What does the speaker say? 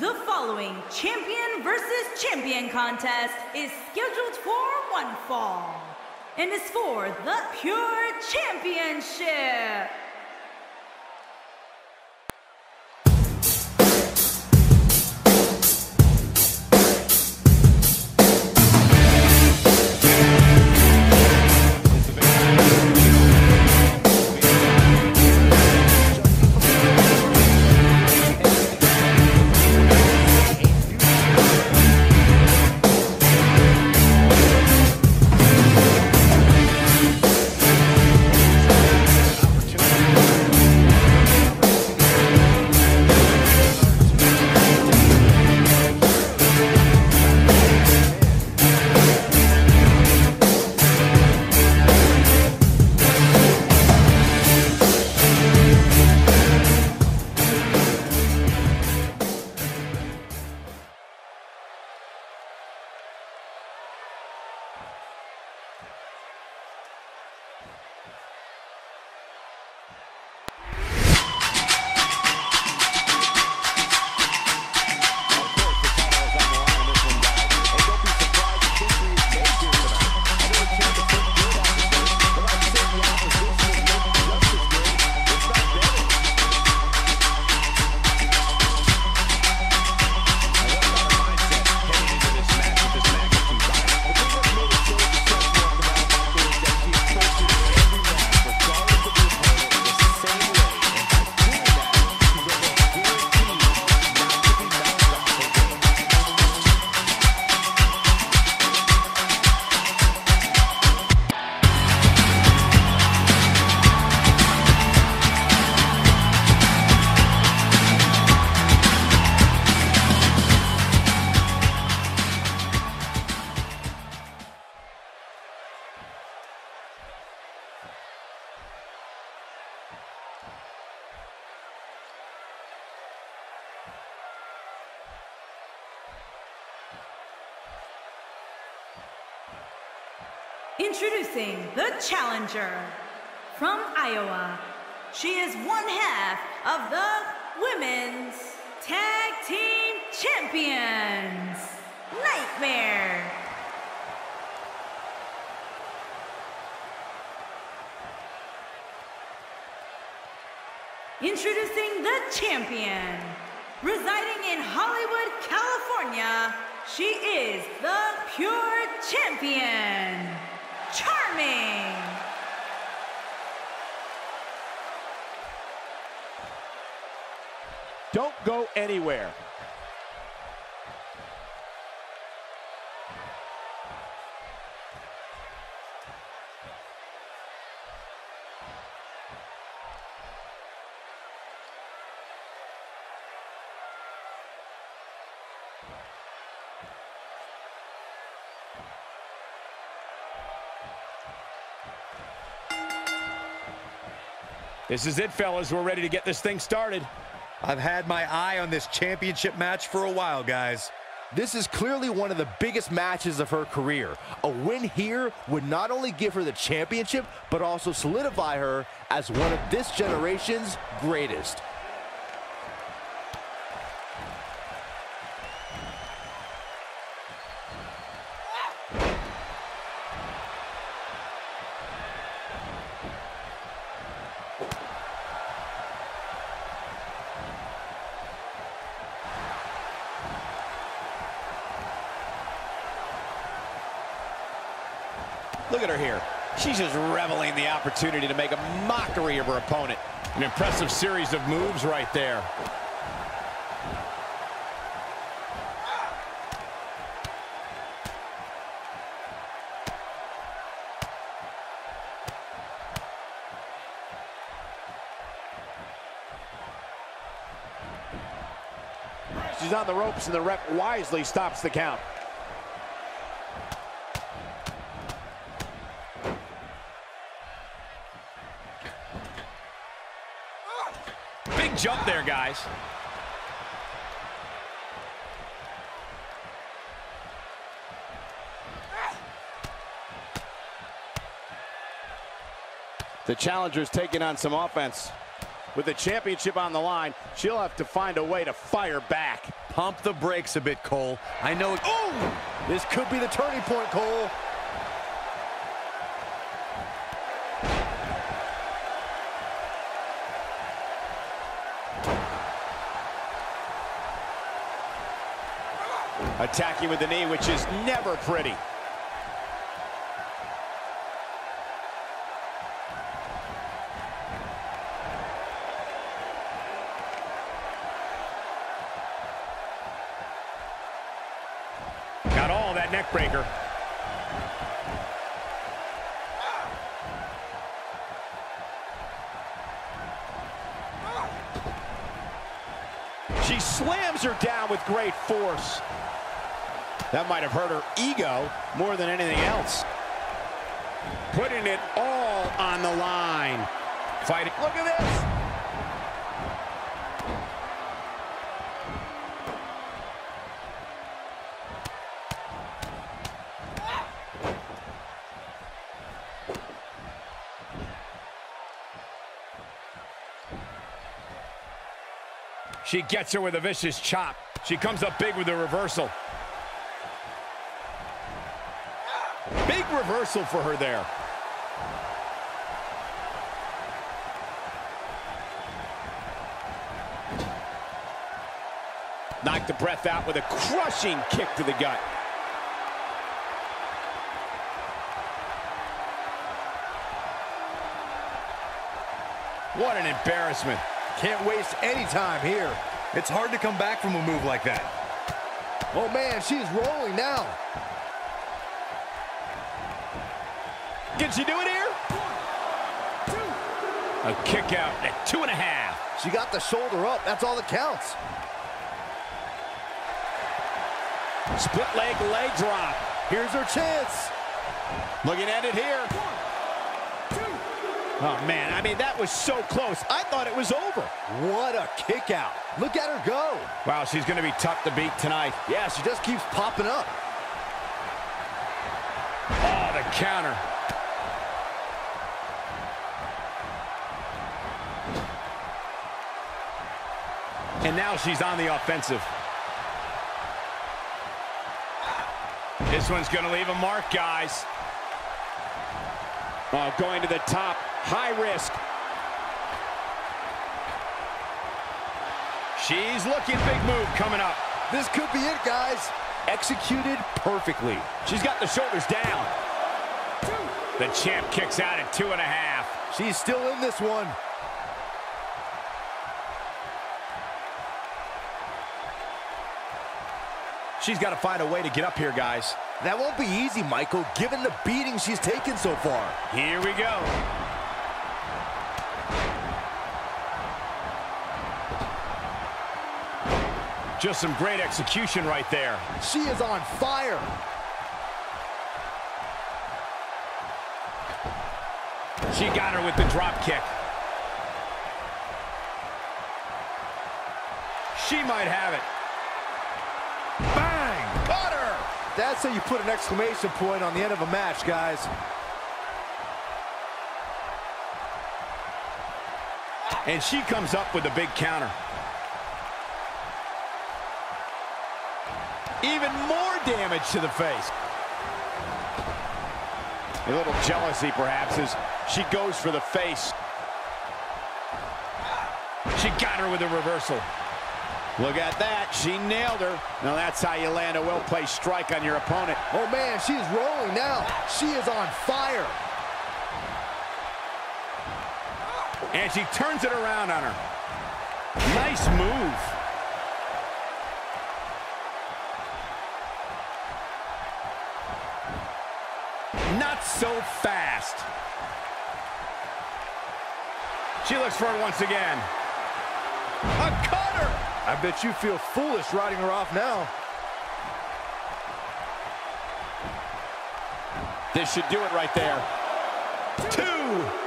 The following champion versus champion contest is scheduled for one fall and is for the Pure Championship. Introducing the challenger from Iowa. She is one half of the Women's Tag Team Champions, Nightmare. Introducing the champion, residing in Hollywood, California, she is the Pure Champion, Charming. Don't go anywhere. This is it, fellas. We're ready to get this thing started. I've had my eye on this championship match for a while, guys. This is clearly one of the biggest matches of her career. A win here would not only give her the championship, but also solidify her as one of this generation's greatest. Look at her here. She's just reveling the opportunity to make a mockery of her opponent. An impressive series of moves right there. She's on the ropes and the rep wisely stops the count. Big jump there, guys. The challenger's taking on some offense. With the championship on the line, she'll have to find a way to fire back. Pump the brakes a bit, Cole. I know it. Oh! This could be the turning point, Cole. Attacking with the knee, which is never pretty. Got all that neck breaker. She slams her down with great force. That might have hurt her ego more than anything else. Putting it all on the line. Fighting. Look at this. She gets her with a vicious chop. She comes up big with a reversal. Big reversal for her there. Knocked the breath out with a crushing kick to the gut. What an embarrassment. Can't waste any time here. It's hard to come back from a move like that. Oh, man, she's rolling now. Can she do it here? A kick out at two and a half. She got the shoulder up. That's all that counts. Split leg leg drop. Here's her chance. Looking at it here. Oh, man, I mean, that was so close. I thought it was over. What a kick out. Look at her go. Wow, she's going to be tough to beat tonight. Yeah, she just keeps popping up. Oh, the counter. And now she's on the offensive. This one's going to leave a mark, guys. Oh, going to the top. High risk. She's looking big move coming up. This could be it, guys. Executed perfectly. She's got the shoulders down. The champ kicks out at two and a half. She's still in this one. She's got to find a way to get up here, guys. That won't be easy, Michael, given the beating she's taken so far. Here we go. Just some great execution right there. She is on fire. She got her with the drop kick. She might have it. That's how you put an exclamation point on the end of a match, guys. And she comes up with a big counter. Even more damage to the face. A little jealousy, perhaps, as she goes for the face. She got her with a reversal. Look at that. She nailed her. Now that's how you land a well-placed strike on your opponent. Oh, man, she's rolling now. She is on fire. And she turns it around on her. Nice move. Not so fast. She looks for it once again. A! I bet you feel foolish riding her off now. This should do it right there. Two! We have the